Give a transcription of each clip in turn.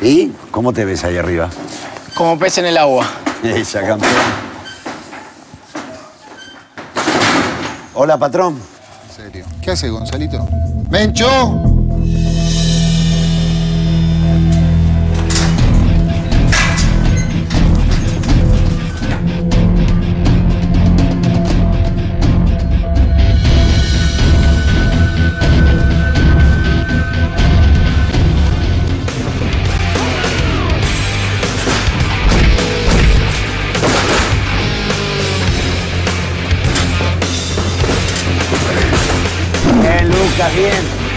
¿Y cómo te ves ahí arriba? Como pez en el agua. Esa campeón. Hola, patrón. En serio. ¿Qué hace, Gonzalito? ¡Mencho! Bien,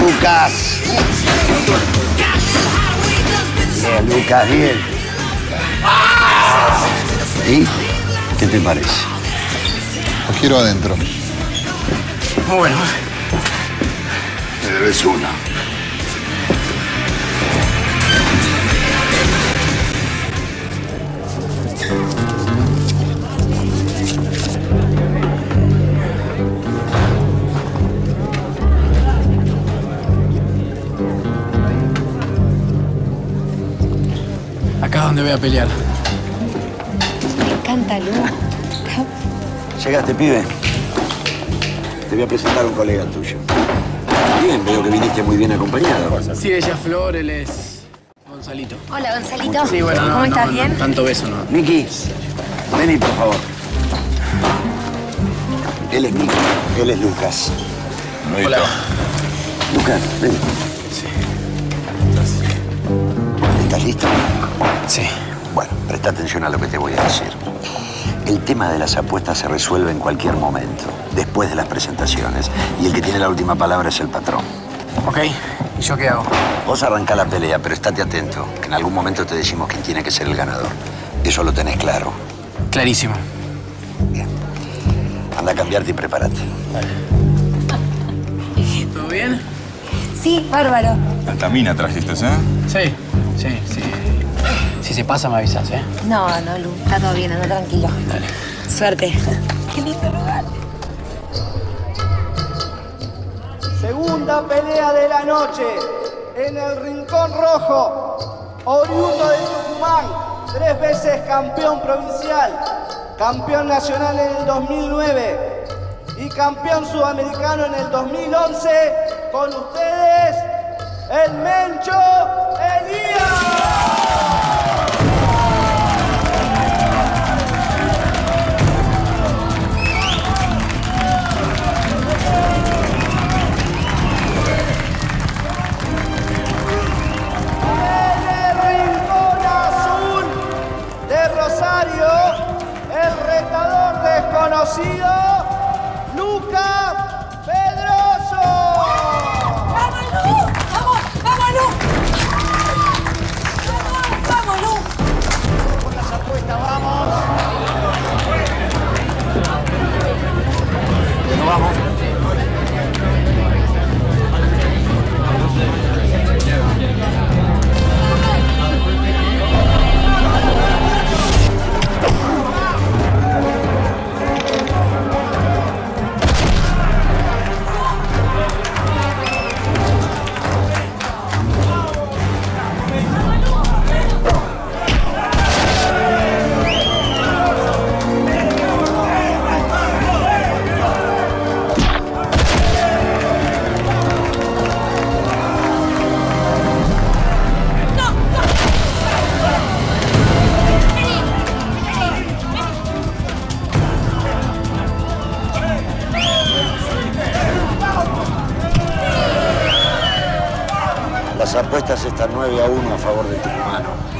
Lucas, bien. Bien, Lucas. Bien, Lucas, bien. ¿Y qué te parece? Los quiero adentro. Bueno. Me debes una. Donde voy a pelear. Me encanta, Lu. Llegaste, pibe. Te voy a presentar a un colega tuyo. Bien, veo que viniste muy bien acompañado. Sí, ella es Flor, él es Gonzalito. Hola, Gonzalito. Sí, bueno, no, ¿Cómo no, estás? no, ¿Bien? tanto beso, ¿no? Miki, vení, por favor. Él es Miki, él es Lucas. Hola. Lucas, ven. Sí. ¿Estás listo? Sí. Bueno, presta atención a lo que te voy a decir. El tema de las apuestas se resuelve en cualquier momento, después de las presentaciones. Y el que tiene la última palabra es el patrón. Ok. ¿Y yo qué hago? Vos arrancá la pelea, pero estate atento, que en algún momento te decimos quién tiene que ser el ganador. Eso lo tenés claro. Clarísimo. Bien. Anda a cambiarte y prepárate. ¿Todo bien? Sí, bárbaro. Tanta mina trajiste, ¿eh? Sí, sí, sí. Si se pasa, me avisas, ¿eh? No, no, Lu. Está todo bien, anda tranquilo. Dale. Suerte. Qué lindo lugar. Segunda pelea de la noche en el Rincón Rojo. Oriundo de Tucumán, tres veces campeón provincial, campeón nacional en el 2009 y campeón sudamericano en el 2011. Con ustedes, el Mencho Elías. Rosario, el retador desconocido, Luca apuestas están 9 a 1 a favor del tucumano.